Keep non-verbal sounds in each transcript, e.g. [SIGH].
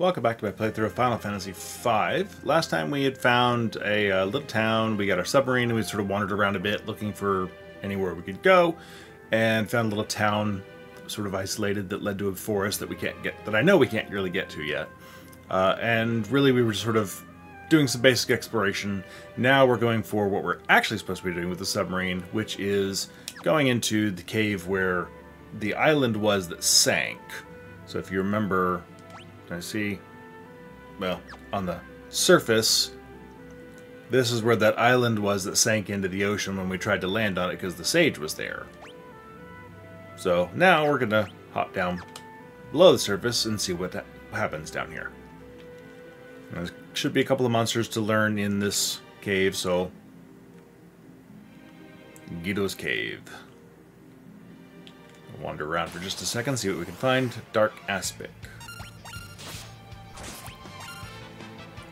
welcome back to my playthrough of Final Fantasy V. Last time we had found a uh, little town, we got our submarine, and we sort of wandered around a bit looking for anywhere we could go, and found a little town sort of isolated that led to a forest that we can't get, that I know we can't really get to yet. Uh, and really we were sort of doing some basic exploration. Now we're going for what we're actually supposed to be doing with the submarine, which is going into the cave where the island was that sank. So if you remember, I see? Well, on the surface, this is where that island was that sank into the ocean when we tried to land on it because the sage was there. So now we're going to hop down below the surface and see what happens down here. There should be a couple of monsters to learn in this cave, so... Guido's Cave. Wander around for just a second, see what we can find. Dark Aspic.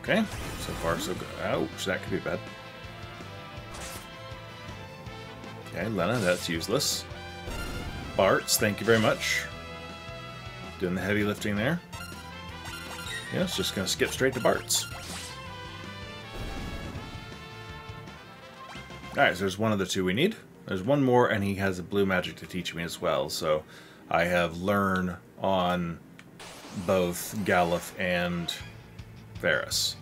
Okay, so far so good. Ouch, that could be bad. Okay, Lena, that's useless. Bartz, thank you very much. Doing the heavy lifting there. Yeah, it's just to skip straight to Bartz. Alright, so there's one of the two we need. There's one more, and he has a blue magic to teach me as well, so I have learn on both Galuf and Faris.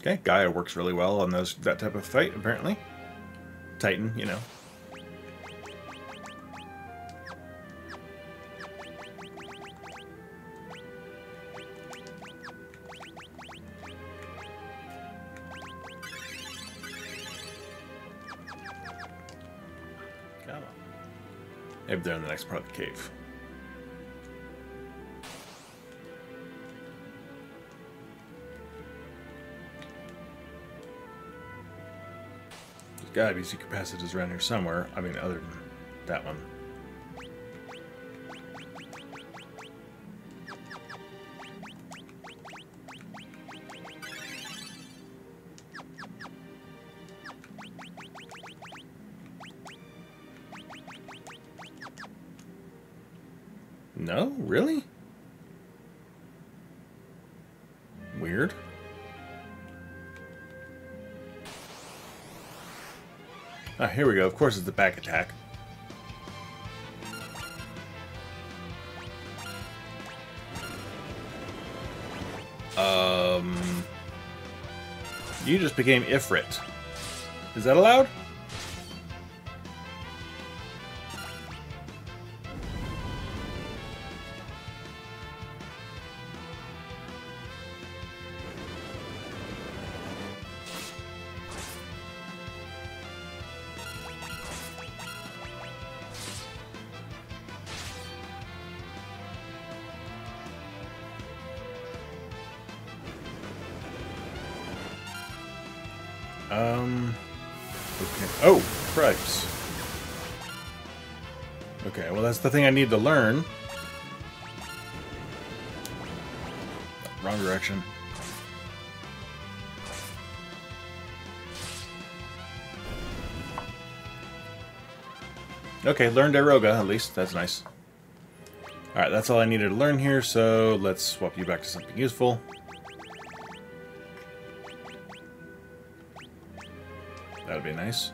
Okay, Gaia works really well on those that type of fight, apparently. Titan, you know, Come Maybe they're in the next part of the cave. Gotta be passages around here somewhere. I mean, other than that one. Of course it's the back attack. Um... You just became Ifrit. Is that allowed? Um. Okay. Oh, cripes. Okay, well that's the thing I need to learn. Wrong direction. Okay, learned Aeroga, at least. That's nice. Alright, that's all I needed to learn here, so let's swap you back to something useful. That'd nice.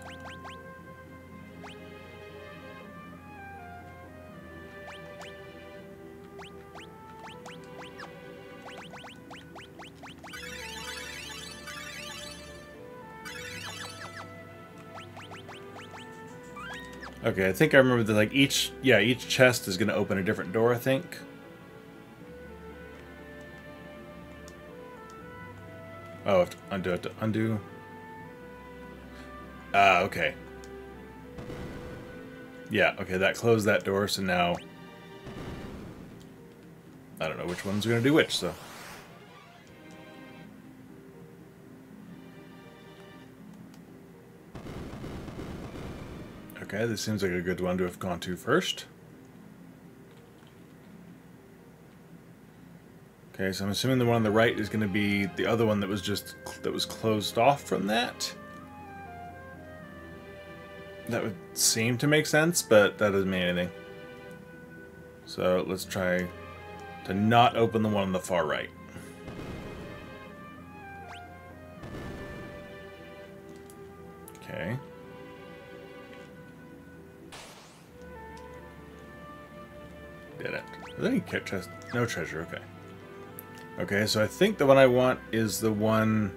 Okay, I think I remember that like each yeah, each chest is gonna open a different door, I think. Oh, I have to undo it to undo. Ah, okay. Yeah, okay, that closed that door, so now... I don't know which one's to do which, so... Okay, this seems like a good one to have gone to first. Okay, so I'm assuming the one on the right is going to be the other one that was just that was closed off from that. That would seem to make sense, but that doesn't mean anything. So let's try to not open the one on the far right. Okay. Did it. Is there any chest? No treasure, okay. Okay, so I think the one I want is the one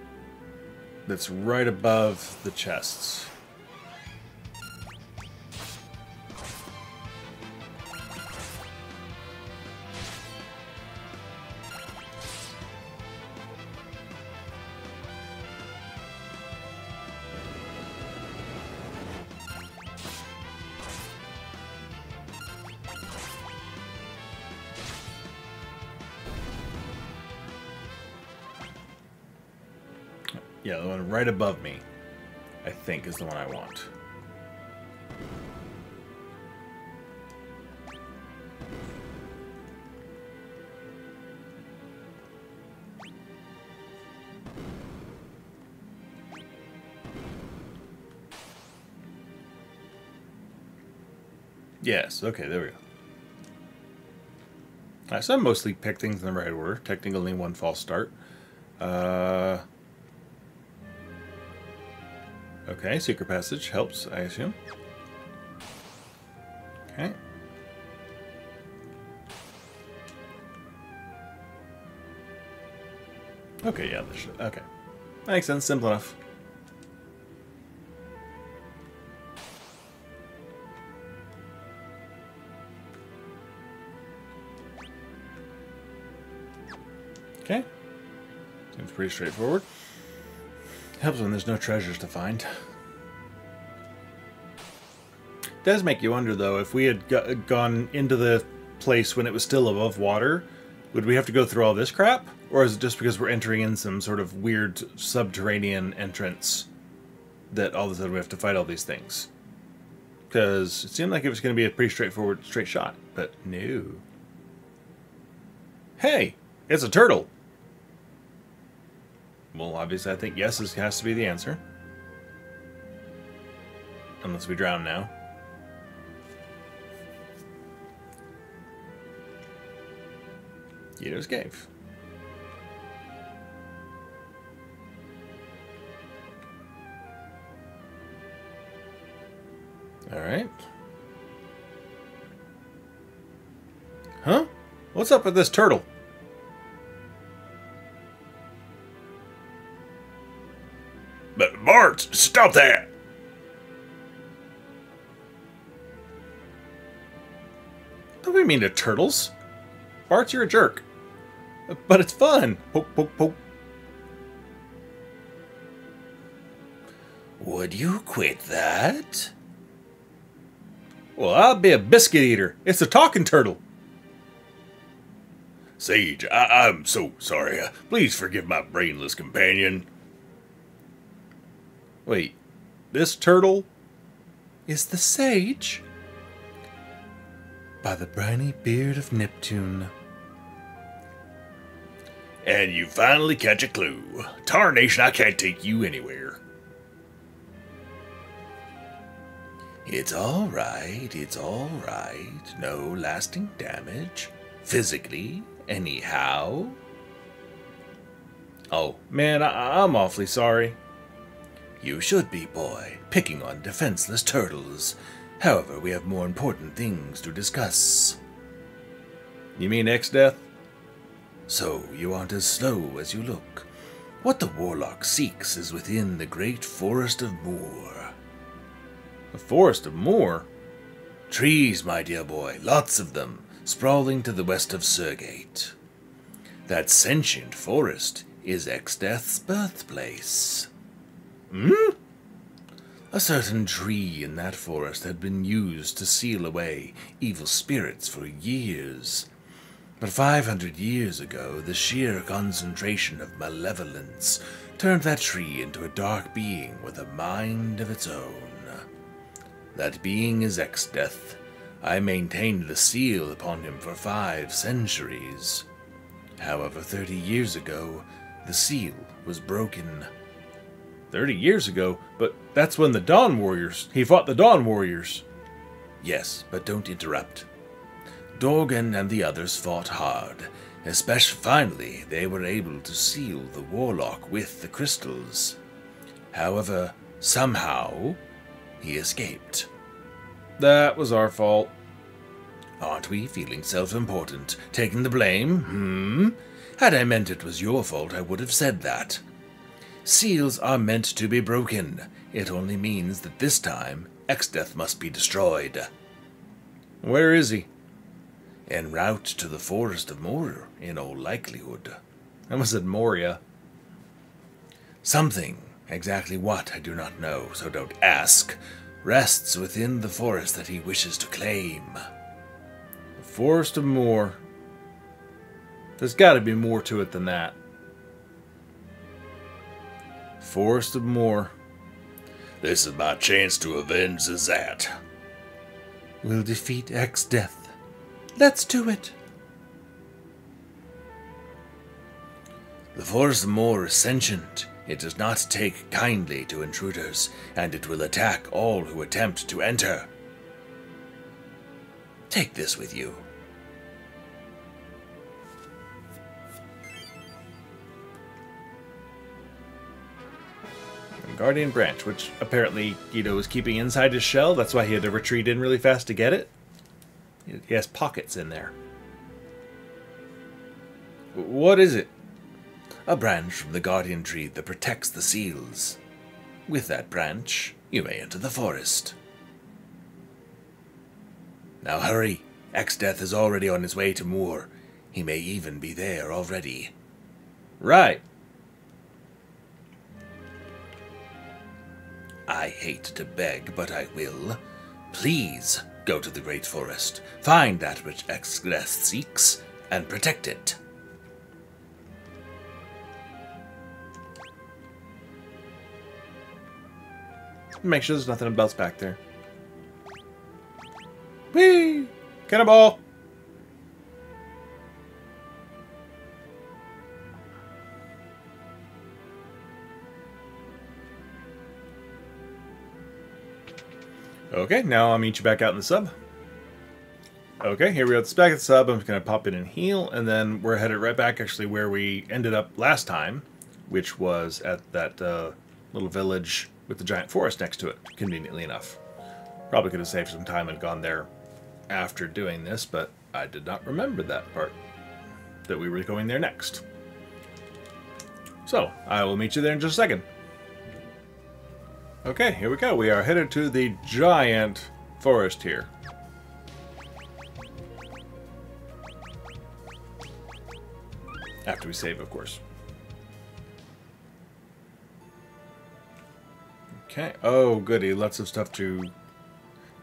that's right above the chests. Right above me, I think, is the one I want. Yes, okay, there we go. Right, so I mostly pick things in the right order. Technically one false start. Uh, Okay, secret passage helps, I assume. Okay. Okay, yeah, this should, okay. Makes sense, simple enough. Okay. Seems pretty straightforward. Helps when there's no treasures to find. does make you wonder, though, if we had go gone into the place when it was still above water, would we have to go through all this crap? Or is it just because we're entering in some sort of weird subterranean entrance that all of a sudden we have to fight all these things? Because it seemed like it was going to be a pretty straightforward, straight shot, but no. Hey, it's a turtle! Obviously, I think yes is, has to be the answer. Unless we drown now. Guido's Cave. Alright. Huh? What's up with this turtle? Stop that! Don't we mean to turtles? Bart, you're a jerk. But it's fun. Poke, poke, poke. Would you quit that? Well, I'll be a biscuit eater. It's a talking turtle. Sage, I- am so sorry. Uh, please forgive my brainless companion. Wait, this turtle is the sage? By the briny beard of Neptune. And you finally catch a clue. Tarnation, I can't take you anywhere. It's all right, it's all right. No lasting damage. Physically, anyhow. Oh, man, I- I'm awfully sorry. You should be, boy, picking on defenseless turtles. However, we have more important things to discuss. You mean Exdeath? So you aren't as slow as you look. What the warlock seeks is within the great forest of Moore. The forest of Moore? Trees, my dear boy, lots of them, sprawling to the west of Surgate. That sentient forest is Exdeath's birthplace. Hmm? A certain tree in that forest had been used to seal away evil spirits for years. But 500 years ago, the sheer concentration of malevolence turned that tree into a dark being with a mind of its own. That being is Exdeath. I maintained the seal upon him for five centuries. However, 30 years ago, the seal was broken. 30 years ago? But that's when the Dawn Warriors. He fought the Dawn Warriors. Yes, but don't interrupt. Dorgan and the others fought hard. Especially finally, they were able to seal the warlock with the crystals. However, somehow, he escaped. That was our fault. Aren't we feeling self important, taking the blame? Hmm? Had I meant it was your fault, I would have said that. Seals are meant to be broken. It only means that this time, Exdeath must be destroyed. Where is he? En route to the Forest of Moria, in all likelihood. I almost said Moria. Something, exactly what I do not know, so don't ask, rests within the forest that he wishes to claim. The Forest of Moore. There's got to be more to it than that. Forest of Moore. This is my chance to avenge Zat. We'll defeat Exdeath. Let's do it. The Forest of Moore is sentient. It does not take kindly to intruders, and it will attack all who attempt to enter. Take this with you. Guardian Branch, which apparently Guido was keeping inside his shell. That's why he had to retreat in really fast to get it. He has pockets in there. What is it? A branch from the Guardian Tree that protects the seals. With that branch, you may enter the forest. Now hurry. Exdeath is already on his way to Moore. He may even be there already. Right. I hate to beg, but I will. Please go to the Great Forest, find that which Exdeath seeks, and protect it. Make sure there's nothing else back there. Whee! Cannonball! Okay, now I'll meet you back out in the sub. Okay, here we are at the back of the sub. I'm just going to pop in and heal, and then we're headed right back actually where we ended up last time, which was at that uh, little village with the giant forest next to it, conveniently enough. Probably could have saved some time and gone there after doing this, but I did not remember that part, that we were going there next. So, I will meet you there in just a second. Okay, here we go. We are headed to the giant forest here. After we save, of course. Okay. Oh, goody. Lots of stuff to...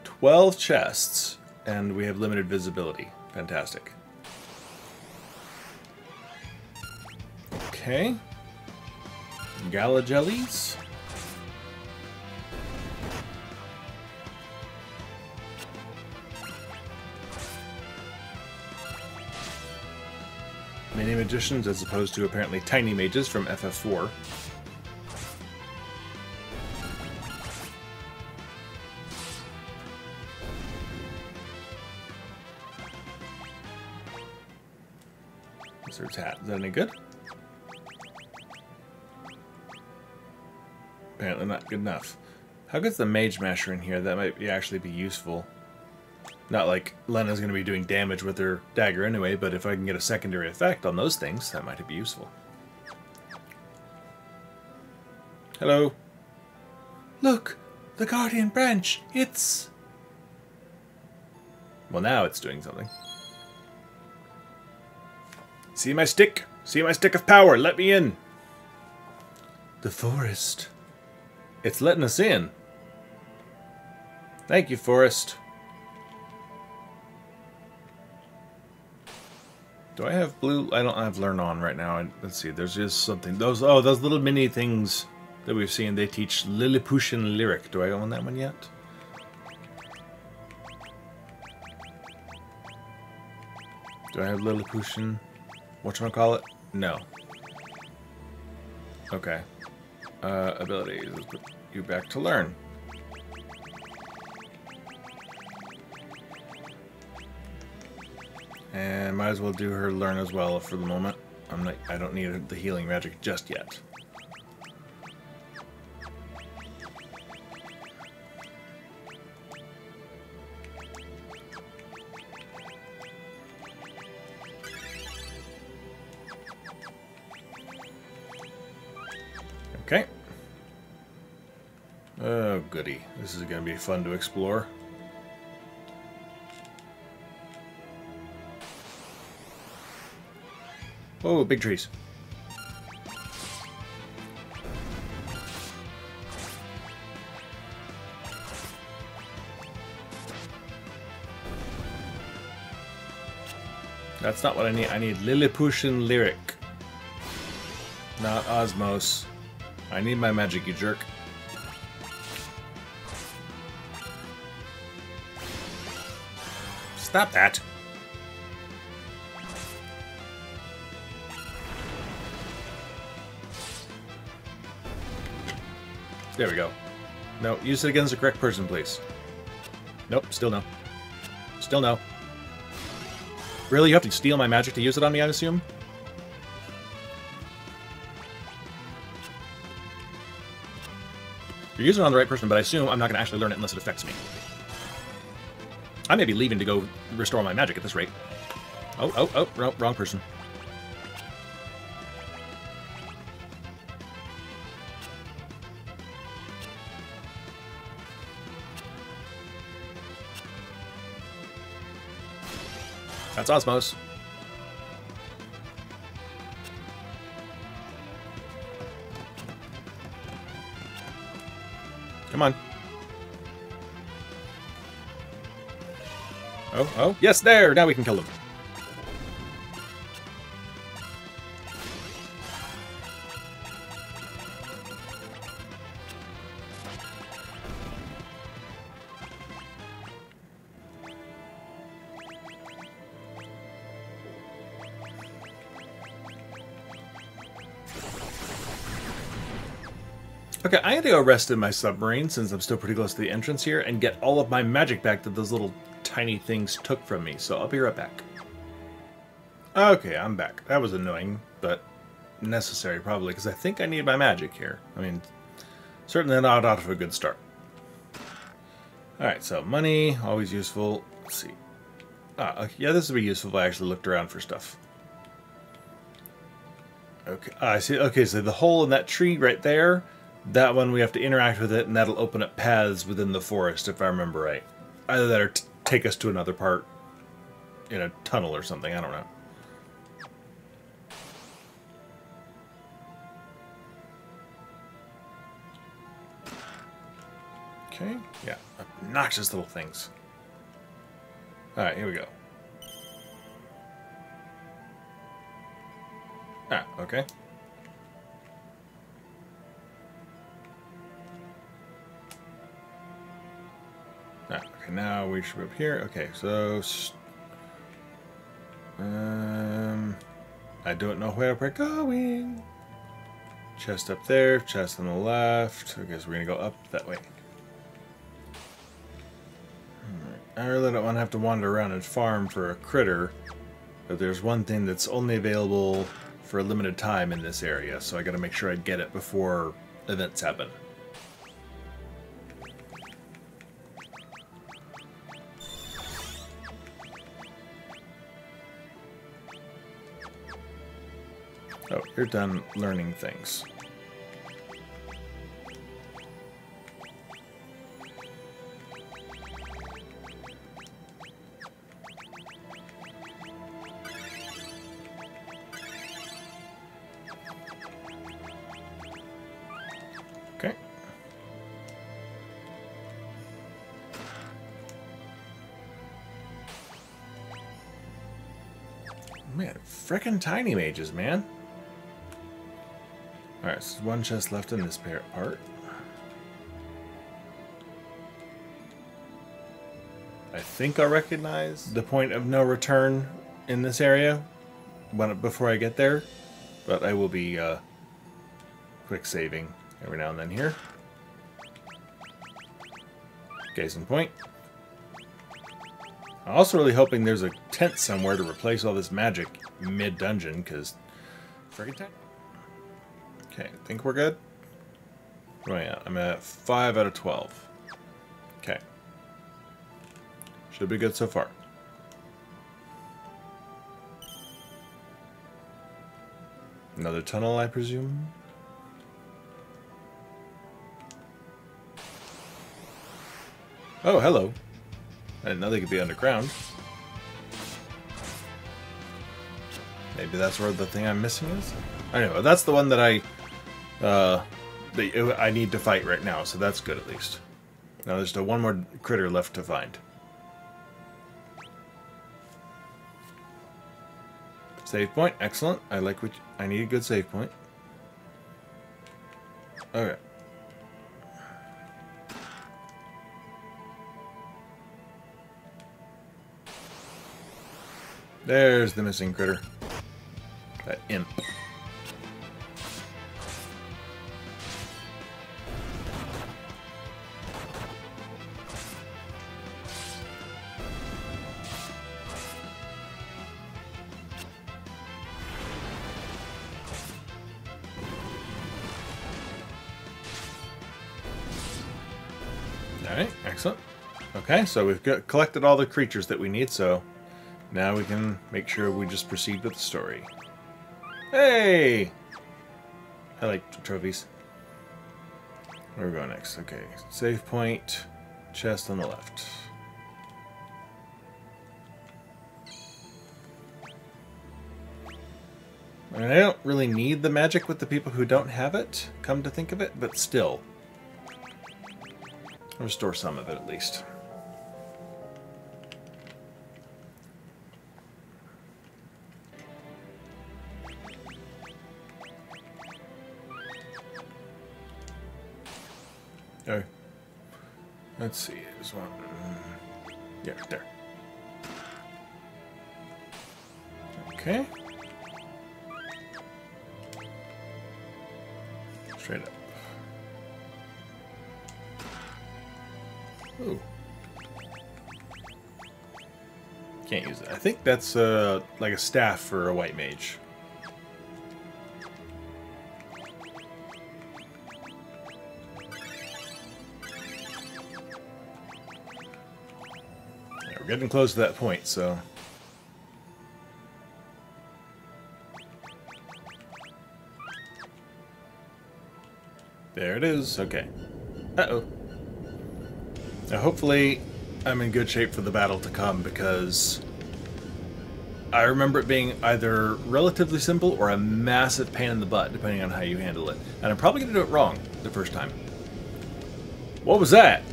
12 chests, and we have limited visibility. Fantastic. Okay. Gala jellies. Mini magicians as opposed to apparently tiny mages from FF4. Wizard's hat. Is that any good? Apparently not good enough. How good's the Mage Masher in here? That might be actually be useful. Not like Lena's going to be doing damage with her dagger anyway, but if I can get a secondary effect on those things, that might be useful. Hello. Look, the Guardian Branch. It's... Well, now it's doing something. See my stick? See my stick of power? Let me in. The forest. It's letting us in. Thank you, Forest. Do I have blue? I don't have learn on right now. Let's see. There's just something. Those oh, those little mini things that we've seen. They teach Lilliputian lyric. Do I own that one yet? Do I have Lilliputian? What you call it? No. Okay. Uh, abilities. Let's put you back to learn. And might as well do her learn as well for the moment. I'm not, I don't need the healing magic just yet. Okay. Oh, goody. This is going to be fun to explore. Oh, big trees. That's not what I need. I need Lilliputian Lyric. Not Osmose. I need my magic, you jerk. Stop that. There we go. No, use it against the correct person, please. Nope, still no. Still no. Really? You have to steal my magic to use it on me, I assume? You're using it on the right person, but I assume I'm not going to actually learn it unless it affects me. I may be leaving to go restore my magic at this rate. Oh, oh, oh, wrong, wrong person. That's Osmose. Come on. Oh, oh, yes, there! Now we can kill them. Had to go rest in my submarine since I'm still pretty close to the entrance here and get all of my magic back that those little tiny things took from me, so I'll be right back. Okay, I'm back. That was annoying, but necessary probably, because I think I need my magic here. I mean, certainly not out of a good start. Alright, so money, always useful. Let's see. Ah, yeah, this would be useful if I actually looked around for stuff. Okay, I see. Okay, so the hole in that tree right there that one we have to interact with it, and that'll open up paths within the forest, if I remember right. Either that or take us to another part in a tunnel or something. I don't know. Okay, yeah, obnoxious little things. Alright, here we go. Ah, okay. Okay, now we should be up here. Okay, so... Um, I don't know where we're going. Chest up there, chest on the left. I guess we're going to go up that way. I really don't want to have to wander around and farm for a critter, but there's one thing that's only available for a limited time in this area, so I gotta make sure I get it before events happen. You're done learning things. Okay. Man, frickin' tiny mages, man. Alright, so one chest left in this part. I think I recognize the point of no return in this area when, before I get there, but I will be uh, quick saving every now and then here. Case in point. I'm also really hoping there's a tent somewhere to replace all this magic mid-dungeon, because... Friggin' tent? Okay, think we're good? Oh, I at? I'm at 5 out of 12. Okay. Should be good so far. Another tunnel, I presume? Oh, hello. I didn't know they could be underground. Maybe that's where the thing I'm missing is? Anyway, that's the one that I... Uh, I need to fight right now, so that's good at least. Now there's still one more critter left to find. Save point, excellent. I like you, I need a good save point. Okay. There's the missing critter. That imp. Okay, so we've got, collected all the creatures that we need, so now we can make sure we just proceed with the story. Hey! I like trophies. Where are we going next? Okay, save point, chest on the left. I, don't really need the magic with the people who don't have it, come to think of it, but still. Restore some of it at least. Oh. Let's see. There's one. Yeah, there. Okay. Straight up. Ooh. Can't use it. I think that's uh, like a staff for a white mage. Getting close to that point, so... There it is. Okay. Uh-oh. Now, hopefully, I'm in good shape for the battle to come because I remember it being either relatively simple or a massive pain in the butt, depending on how you handle it. And I'm probably going to do it wrong the first time. What was that?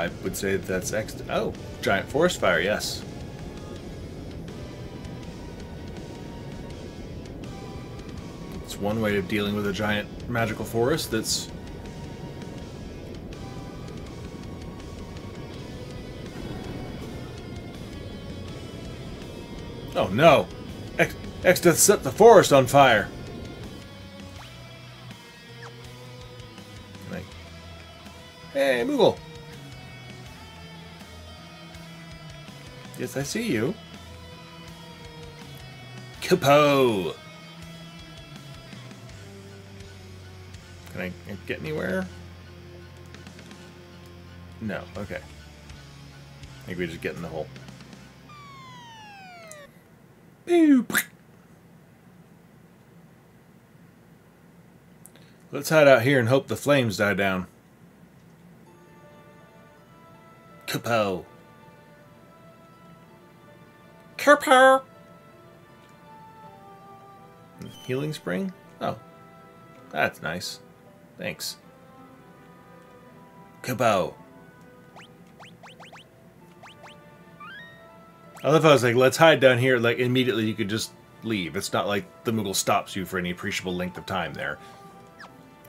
I would say that's X. Oh, giant forest fire, yes. It's one way of dealing with a giant magical forest that's Oh no! X, X set the forest on fire! I see you. Kapo! Can I get anywhere? No, okay. I think we just get in the hole. Let's hide out here and hope the flames die down. Kapow. Kerpow. Healing spring? Oh. That's nice. Thanks. Kapow. I love how I was like, let's hide down here. Like, immediately you could just leave. It's not like the Moogle stops you for any appreciable length of time there.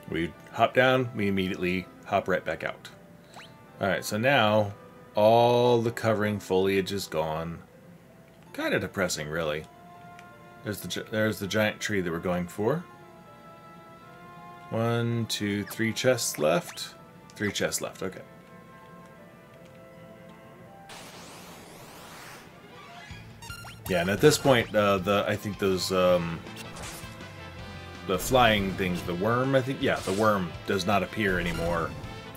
We hop down, we immediately hop right back out. Alright, so now all the covering foliage is gone. Kind of depressing, really. There's the, there's the giant tree that we're going for. One, two, three chests left. Three chests left, okay. Yeah, and at this point, uh, the I think those um, the flying things, the worm, I think, yeah, the worm does not appear anymore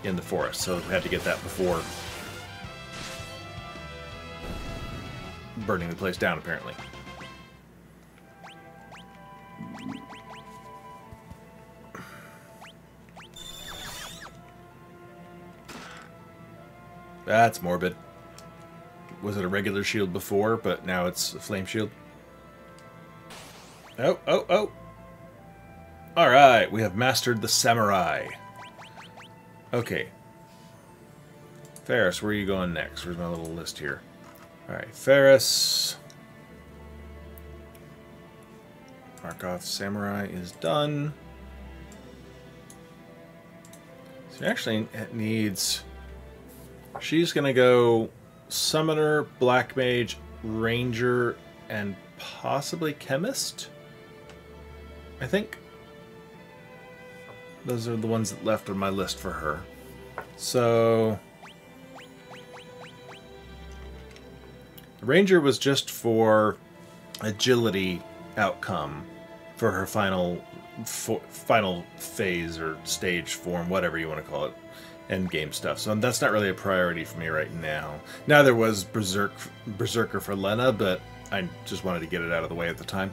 in the forest, so we had to get that before burning the place down, apparently. That's morbid. Was it a regular shield before, but now it's a flame shield? Oh, oh, oh! Alright, we have mastered the samurai. Okay. Faris, where are you going next? Where's my little list here? Alright, Faris. Markov Samurai is done. So actually it needs... She's going to go Summoner, Black Mage, Ranger, and possibly Chemist? I think. Those are the ones that left on my list for her. So... Ranger was just for agility outcome for her final for, final phase or stage form, whatever you want to call it, end game stuff. So that's not really a priority for me right now. Neither was Berserk Berserker for Lena, but I just wanted to get it out of the way at the time.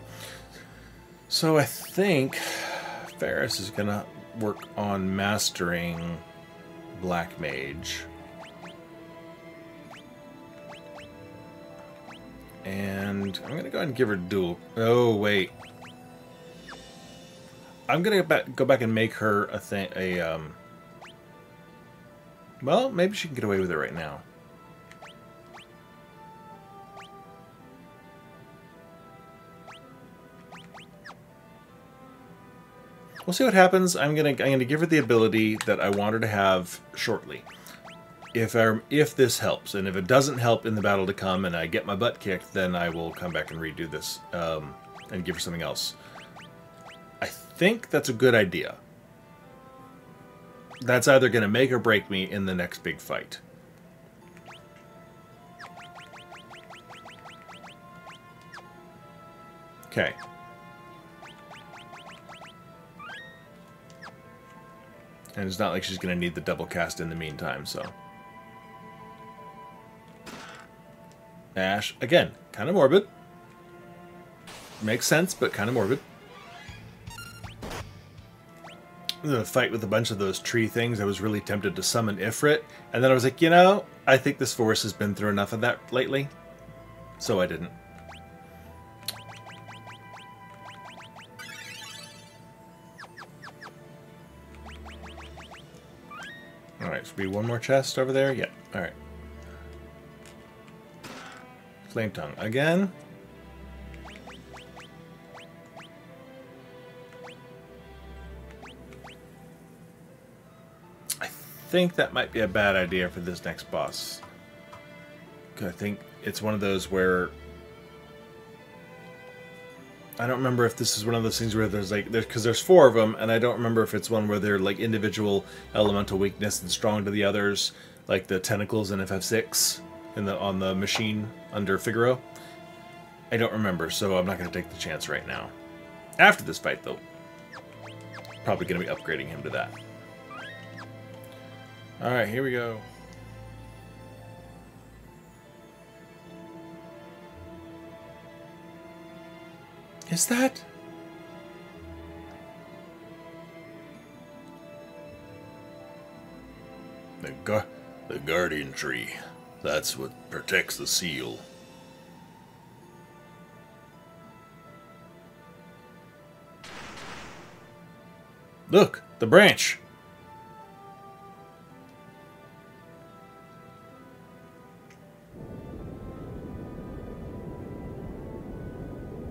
So I think Faris is gonna work on mastering Black Mage. And I'm going to go ahead and give her dual... Oh, wait. I'm going to go back and make her a thing... A, um... Well, maybe she can get away with it right now. We'll see what happens. I'm gonna I'm gonna give her the ability that I want her to have shortly. If our, if this helps, and if it doesn't help in the battle to come, and I get my butt kicked, then I will come back and redo this um, and give her something else. I think that's a good idea. That's either going to make or break me in the next big fight. Okay. And it's not like she's going to need the double cast in the meantime, so... Ash, again, kind of morbid. Makes sense, but kind of morbid. The fight with a bunch of those tree things, I was really tempted to summon Ifrit, and then I was like, you know, I think this forest has been through enough of that lately, so I didn't. Alright, so be one more chest over there? Yeah, alright. Flame Tongue again. I think that might be a bad idea for this next boss. I think it's one of those where I don't remember if this is one of those things where there's like there's because there's four of them, and I don't remember if it's one where they're like individual elemental weakness and strong to the others, like the tentacles in FF6 in the on the machine under Figaro. I don't remember, so I'm not going to take the chance right now. After this fight, though, probably going to be upgrading him to that. Alright, here we go. Is that... The, gu the guardian tree. That's what protects the seal. Look, the branch.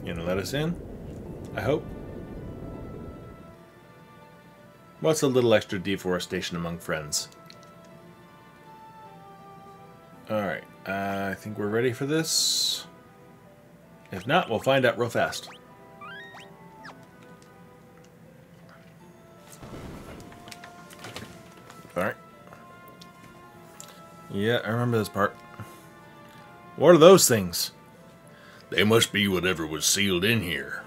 You gonna let us in? I hope. What's a little extra deforestation among friends? Alright, uh, I think we're ready for this. If not, we'll find out real fast. Alright. Yeah, I remember this part. What are those things? They must be whatever was sealed in here.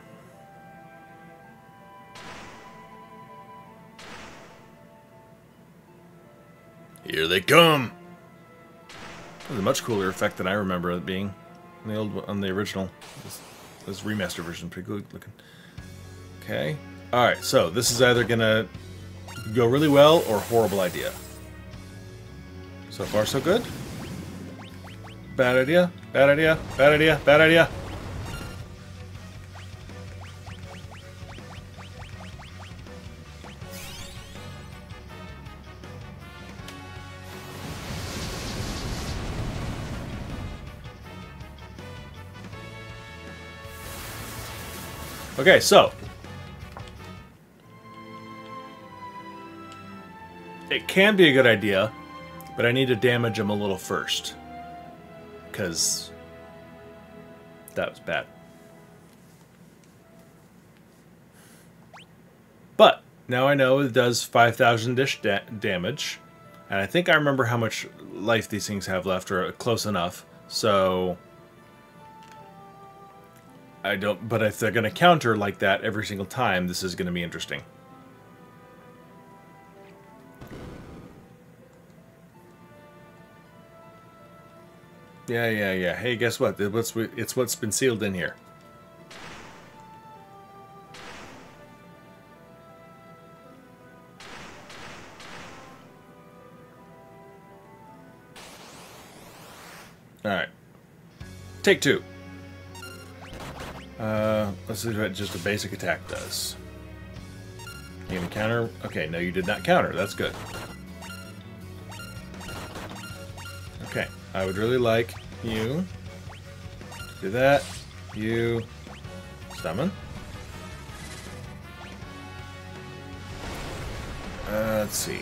Here they come. Was a much cooler effect than I remember it being on the old on the original. This, this remaster version pretty good looking. Okay. All right. So this is either gonna go really well or horrible idea. So far, so good. Bad idea. Bad idea. Bad idea. Bad idea. Okay, so it can be a good idea, but I need to damage him a little first. Because that was bad. But now I know it does 5,000 dish da damage. And I think I remember how much life these things have left, or close enough. So I don't, but if they're going to counter like that every single time, this is going to be interesting. Yeah, yeah, yeah. Hey, guess what? It's what's been sealed in here. Alright. Take two. Uh, let's see what just a basic attack does. You gonna counter? Okay, no, you did not counter. That's good. Okay, I would really like you do that. You summon. Uh, let's see.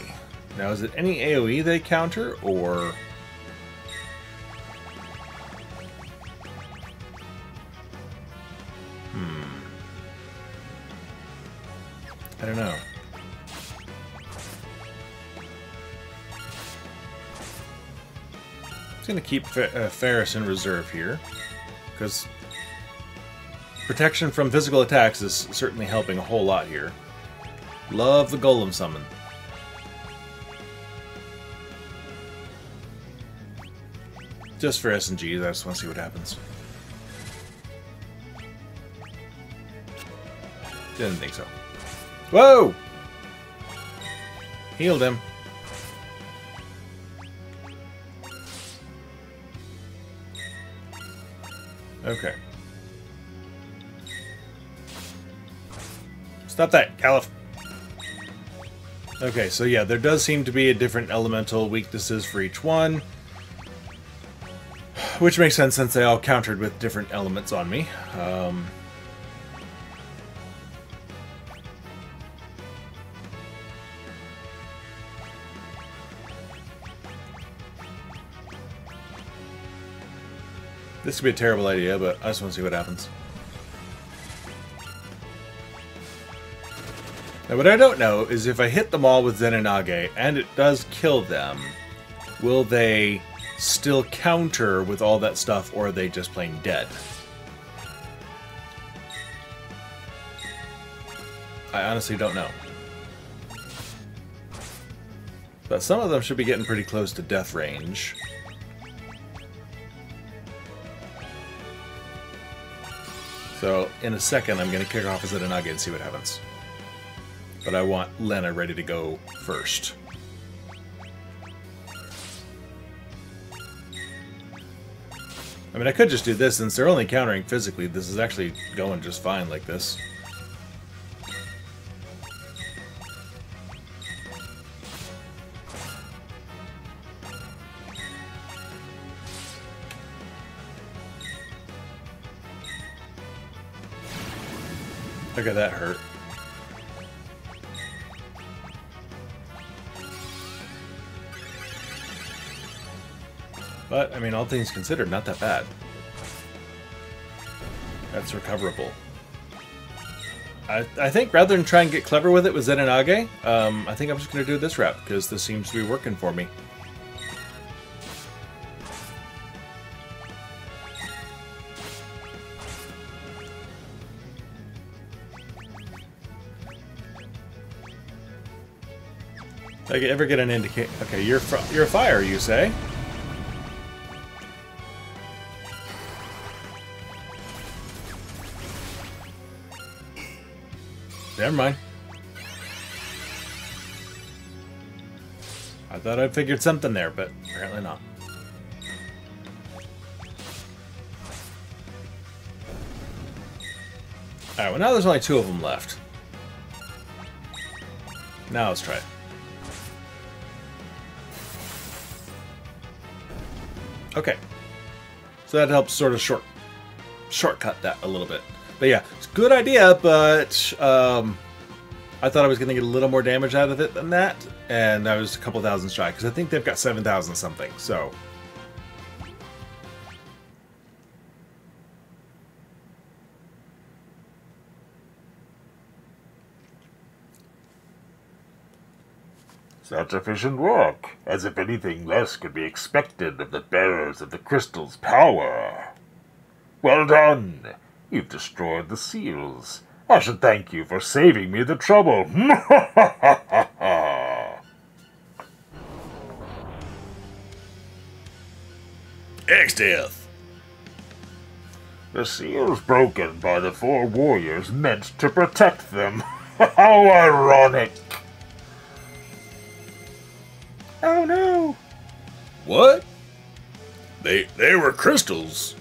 Now, is it any AoE they counter, or... I don't know. I'm going to keep uh, Faris in reserve here, because protection from physical attacks is certainly helping a whole lot here. Love the Golem summon. Just for S&G, I just want to see what happens. Didn't think so. Whoa! Healed him. Okay. Stop that, Caliph. Okay, so yeah, there does seem to be a different elemental weaknesses for each one. Which makes sense since they all countered with different elements on me. Um, This could be a terrible idea, but I just want to see what happens. Now what I don't know is if I hit them all with Zeninage, and it does kill them, will they still counter with all that stuff, or are they just plain dead? I honestly don't know. But some of them should be getting pretty close to death range. So in a second, I'm going to kick off as a nugget and see what happens. But I want Lena ready to go first. I mean, I could just do this, since they're only countering physically, this is actually going just fine like this. Look at that hurt. But, I mean, all things considered, not that bad. That's recoverable. I, I think rather than try and get clever with it with Zeninage, um, I think I'm just going to do this route, because this seems to be working for me. I ever get an indicate? Okay, you're you're a fire, you say? Never mind. I thought I'd figured something there, but apparently not. Alright, well now there's only two of them left. Now let's try it. Okay. So that helps sort of short shortcut that a little bit. But yeah, it's a good idea, but um, I thought I was going to get a little more damage out of it than that, and I was a couple thousand shy, because I think they've got 7,000 something, so... Such efficient work, as if anything less could be expected of the bearers of the crystal's power. Well done! You've destroyed the seals. I should thank you for saving me the trouble. [LAUGHS] Exdeath. The seals broken by the four warriors meant to protect them. [LAUGHS] How ironic! Oh no! What? They they were crystals.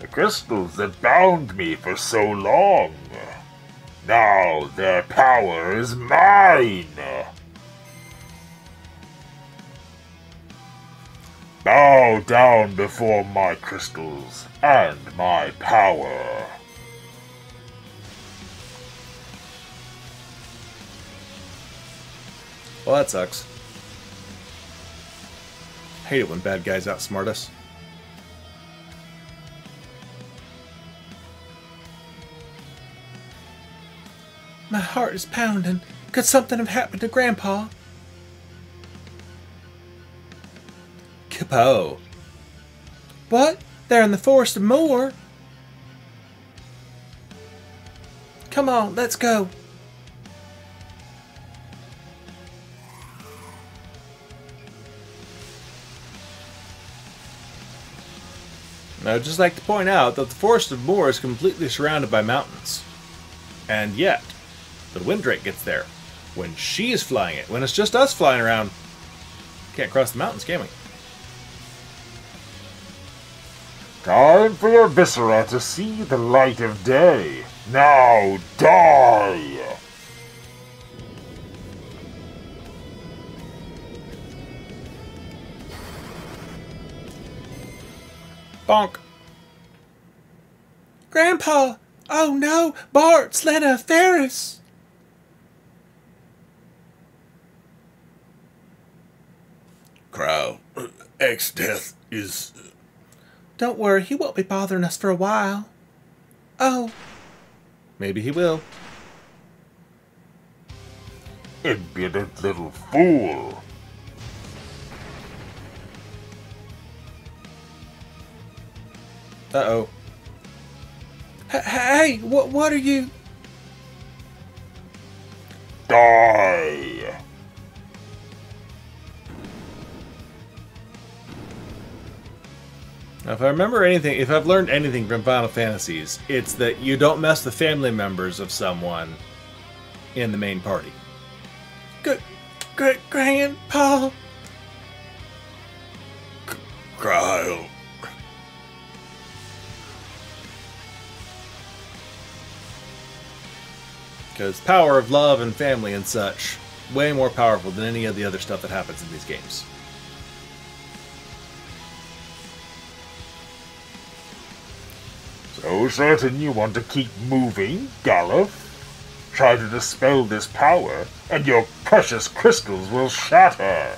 The crystals that bound me for so long. Now their power is mine. Bow down before my crystals and my power. Well, that sucks. Hate it when bad guys outsmart us. My heart is pounding. Could something have happened to Grandpa? Kapow. What? They're in the Forest of Moore? Come on, let's go. Now, I'd just like to point out that the Forest of Moore is completely surrounded by mountains. And yet, the Windrake gets there when she is flying it. When it's just us flying around, can't cross the mountains, can we? Time for your viscera to see the light of day. Now die! Bonk. Grandpa! Oh no! Bartz Lena, Faris! Crow, [CLEARS THROAT] Exdeath is... Uh, Don't worry, he won't be bothering us for a while. Oh. Maybe he will. Impudent little fool! Uh-oh. Hey, what, what are you... Die! Now, if I remember anything, if I've learned anything from Final Fantasies, it's that you don't mess with family members of someone in the main party. Good, great grandpa. Because power of love and family and such, way more powerful than any of the other stuff that happens in these games. So certain you want to keep moving, Galuf? Try to dispel this power, and your precious crystals will shatter.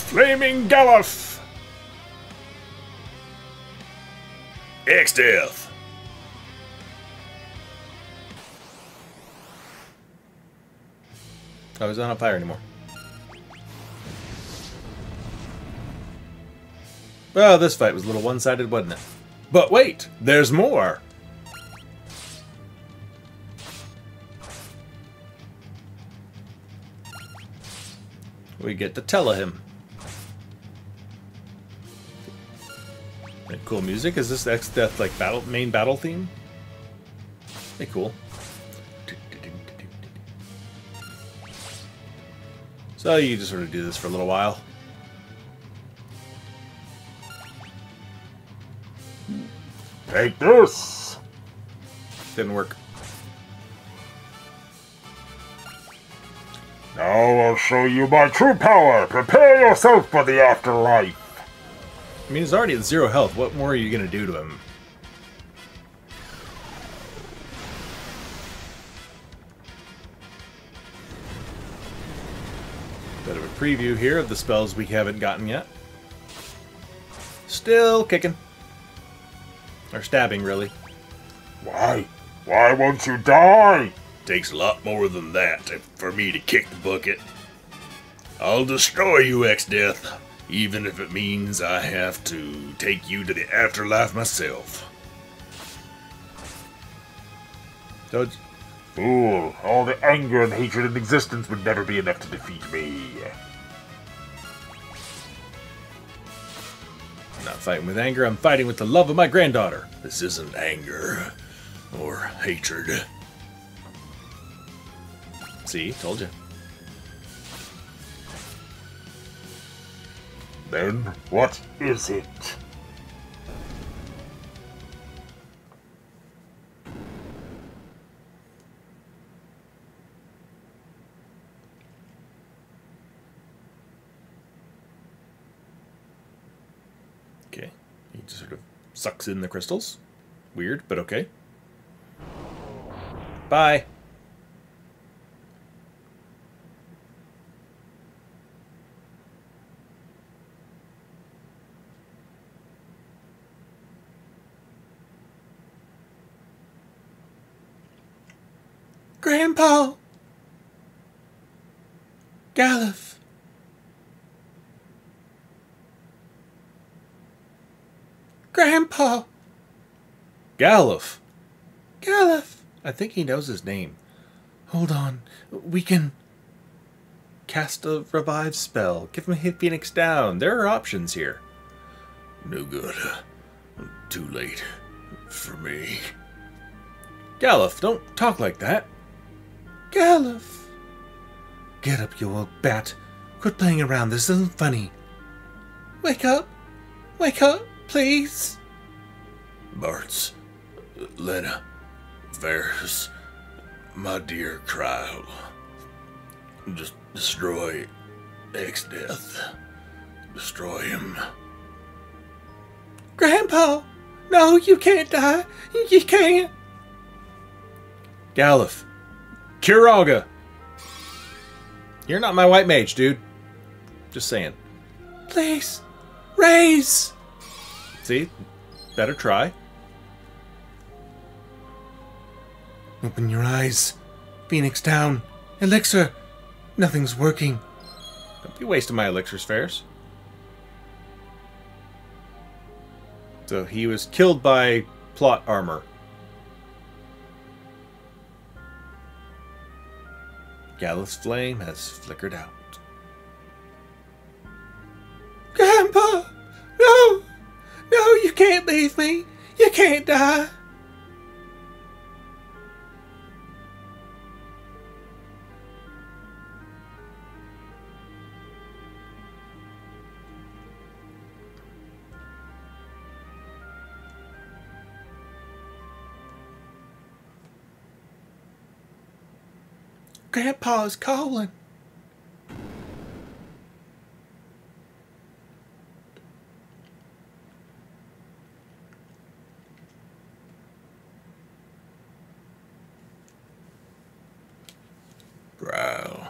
Flaming Galuf! Exdeath. Oh, he's not on fire anymore. Well, this fight was a little one-sided, wasn't it? But wait, there's more! We get to tell him. Cool music. Is this Exdeath like battle main battle theme? Hey, cool. So you just sort of do this for a little while. Take this! Didn't work. Now I'll show you my true power. Prepare yourself for the afterlife. I mean, he's already at zero health. What more are you going to do to him? Bit of a preview here of the spells we haven't gotten yet. Still kicking. Or stabbing, really. Why? Why won't you die? Takes a lot more than that for me to kick the bucket. I'll destroy you, Exdeath, even if it means I have to take you to the afterlife myself. It's- Fool, all the anger and hatred in existence would never be enough to defeat me. I'm not fighting with anger, I'm fighting with the love of my granddaughter. This isn't anger or hatred. See, told you. Then what is it? Okay. He just sort of sucks in the crystals. Weird, but okay. Bye. Grandpa! Galuf! Grandpa! Galuf! Galuf! I think he knows his name. Hold on. We can cast a revive spell. Give him a hit Phoenix down. There are options here. No good. Too late for me. Galuf, don't talk like that. Galuf! Get up, you old bat. Quit playing around. This isn't funny. Wake up. Wake up, please. Bartz, Lena, Faris, my dear Krile. Just destroy Exdeath. Destroy him. Grandpa! No, you can't die. You can't. Galuf. Curaga. You're not my white mage, dude. Just saying. Please. Raise. See? Better try. Open your eyes. Phoenix down. Elixir. Nothing's working. Don't be wasting my elixirs, Faris. So he was killed by plot armor. Galuf's flame has flickered out. Grandpa! No! No, you can't leave me! You can't die! Grandpa's calling. Krile.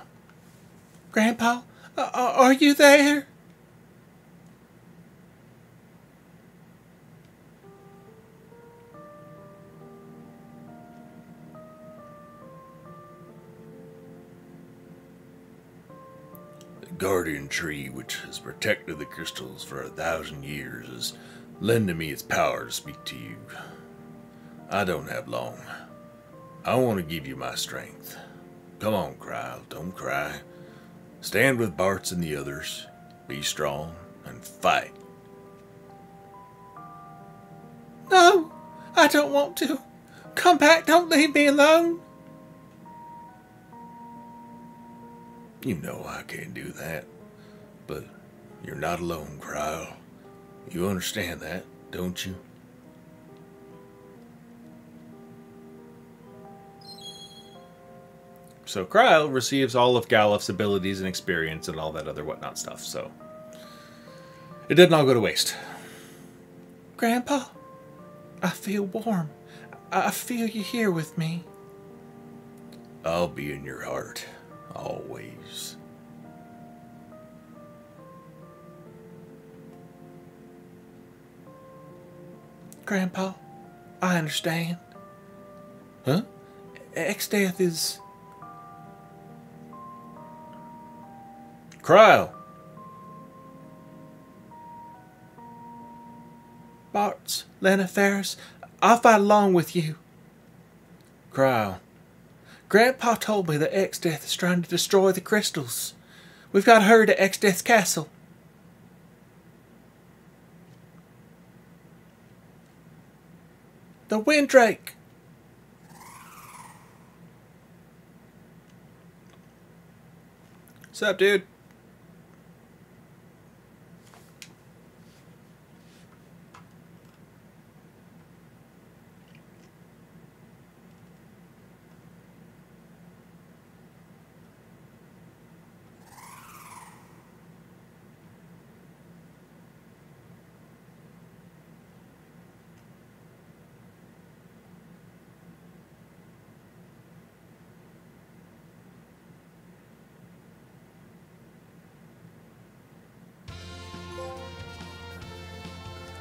Grandpa, uh, are you there? Tree which has protected the crystals for a thousand years is lending me its power to speak to you. I don't have long. I want to give you my strength. Come on, Krile, don't cry. Stand with Bartz and the others. Be strong and fight. No, I don't want to. Come back, don't leave me alone. You know I can't do that. But you're not alone, Krile. You understand that, don't you? So Krile receives all of Galuf's abilities and experience and all that other whatnot stuff, so it didn't all go to waste. Grandpa, I feel warm. I feel you here with me. I'll be in your heart, always. Grandpa, I understand. Huh? Exdeath is. Krile! Bartz, Lena Faris, I'll fight along with you. Krile. Grandpa told me that Exdeath is trying to destroy the crystals. We've got to hurry to Exdeath's castle. The Windrake! What's up, dude?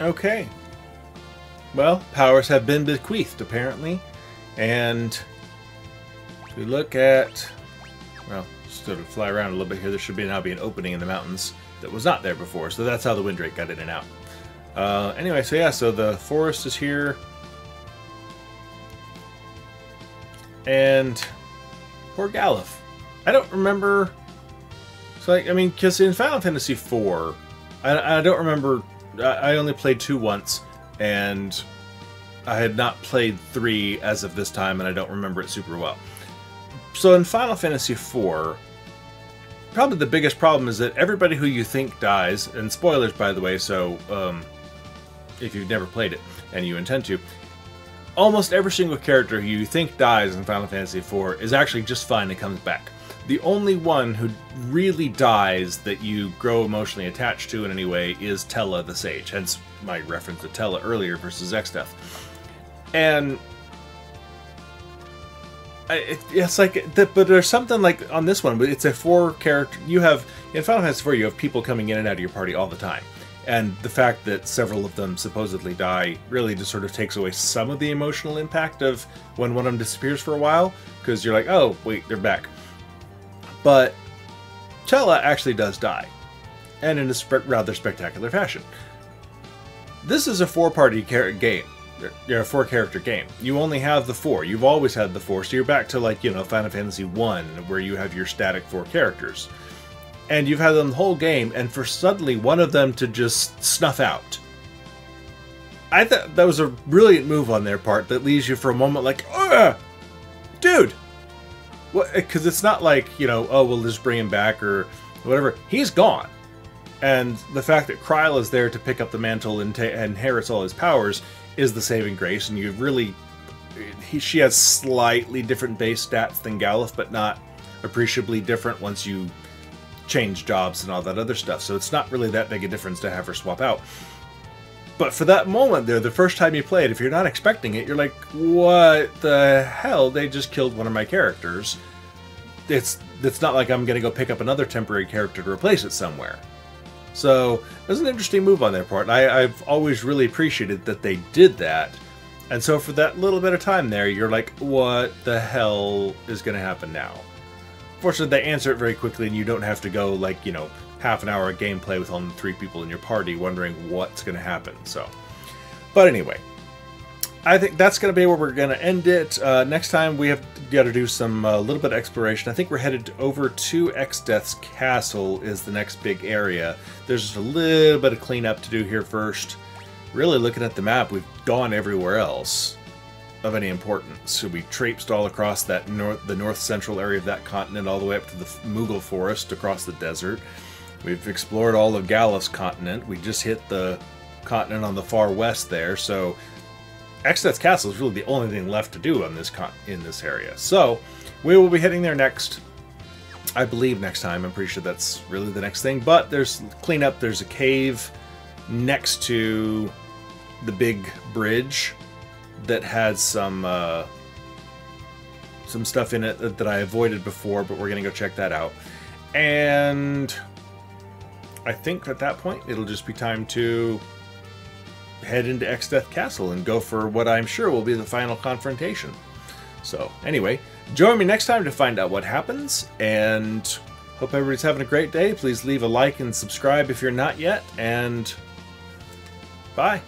Okay. Well, powers have been bequeathed, apparently. And if we look at... Well, just to fly around a little bit here, there should be now be an opening in the mountains that was not there before. So that's how the Windrake got in and out. Uh, anyway, so yeah, so the forest is here. And poor Galuf. I don't remember... So, like, I mean, because in Final Fantasy IV, I, I don't remember I only played two once, and I had not played three as of this time, and I don't remember it super well. So in Final Fantasy IV, probably the biggest problem is that everybody who you think dies, and spoilers by the way, so um, if you've never played it and you intend to, almost every single character who you think dies in Final Fantasy IV is actually just fine and comes back. The only one who really dies that you grow emotionally attached to in any way is Tellah the Sage, hence my reference to Tellah earlier versus Exdeath. And it's like, but there's something like on this one, but it's a four character. You have in Final Fantasy IV, you have people coming in and out of your party all the time, and the fact that several of them supposedly die really just sort of takes away some of the emotional impact of when one of them disappears for a while, because you're like, oh wait, they're back. But Tellah actually does die, and in a rather spectacular fashion. This is a four-party game, you're a four-character game. You only have the four. You've always had the four, so you're back to like you know Final Fantasy One, where you have your static four characters, and you've had them the whole game, and for suddenly one of them to just snuff out. I thought that was a brilliant move on their part that leaves you for a moment like, Ugh! dude, because eh, it's not like you know oh we'll just bring him back or whatever. He's gone. And the fact that Krile is there to pick up the mantle and, and inherits all his powers is the saving grace. And you've really he, she has slightly different base stats than Galuf but not appreciably different once you change jobs and all that other stuff. So it's not really that big a difference to have her swap out but for that moment there, the first time you play it, if you're not expecting it, you're like, what the hell? They just killed one of my characters. It's it's not like I'm gonna go pick up another temporary character to replace it somewhere. So it was an interesting move on their part. I, I've always really appreciated that they did that. And so for that little bit of time there, you're like, what the hell is gonna happen now? fortunately, they answer it very quickly, and you don't have to go like you know half an hour of gameplay with only three people in your party wondering what's going to happen. So, but anyway, I think that's going to be where we're going to end it. Uh, next time we have got to do some a uh, little bit of exploration. I think we're headed over to Exdeath's castle is the next big area. There's just a little bit of cleanup to do here first. Really looking at the map, we've gone everywhere else of any importance. So we traipsed all across that north, the north central area of that continent, all the way up to the Moogle Forest across the desert. We've explored all of Galuf's continent. We just hit the continent on the far west there, so Exdeath's Castle is really the only thing left to do on this in this area. So we will be heading there next. I believe next time. I'm pretty sure that's really the next thing. But there's cleanup. There's a cave next to the big bridge that has some uh, some stuff in it that, that I avoided before, but we're gonna go check that out. And I think at that point it'll just be time to head into Exdeath Castle and go for what I'm sure will be the final confrontation. So, anyway, join me next time to find out what happens, and hope everybody's having a great day. Please leave a like and subscribe if you're not yet, and bye.